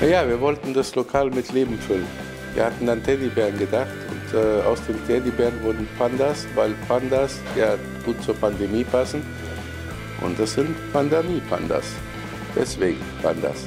Ja, wir wollten das Lokal mit Leben füllen. Wir hatten an Teddybären gedacht und äh, aus den Teddybären wurden Pandas, weil Pandas ja gut zur Pandemie passen. Und das sind Pandemie-Pandas. Deswegen Pandas.